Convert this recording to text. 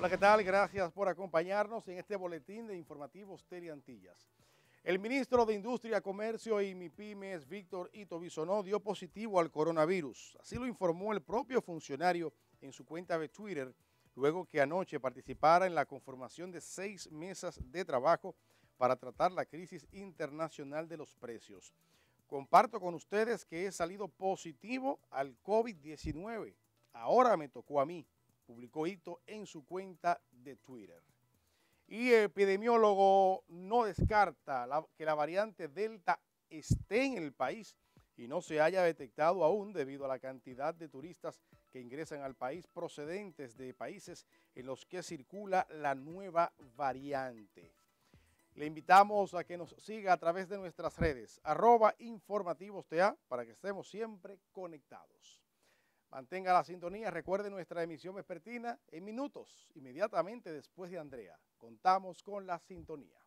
Hola, ¿qué tal? Gracias por acompañarnos en este boletín de informativos Antillas. El ministro de Industria, Comercio y MIPIMES, Víctor Ito Bisonó, dio positivo al coronavirus. Así lo informó el propio funcionario en su cuenta de Twitter, luego que anoche participara en la conformación de seis mesas de trabajo para tratar la crisis internacional de los precios. Comparto con ustedes que he salido positivo al COVID-19. Ahora me tocó a mí, publicó Ito en su cuenta de Twitter. Y el epidemiólogo no descarta que la variante Delta esté en el país y no se haya detectado aún debido a la cantidad de turistas que ingresan al país procedentes de países en los que circula la nueva variante. Le invitamos a que nos siga a través de nuestras redes, arroba informativosTA, para que estemos siempre conectados. Mantenga la sintonía. Recuerde nuestra emisión vespertina en minutos, inmediatamente después de Andrea. Contamos con la sintonía.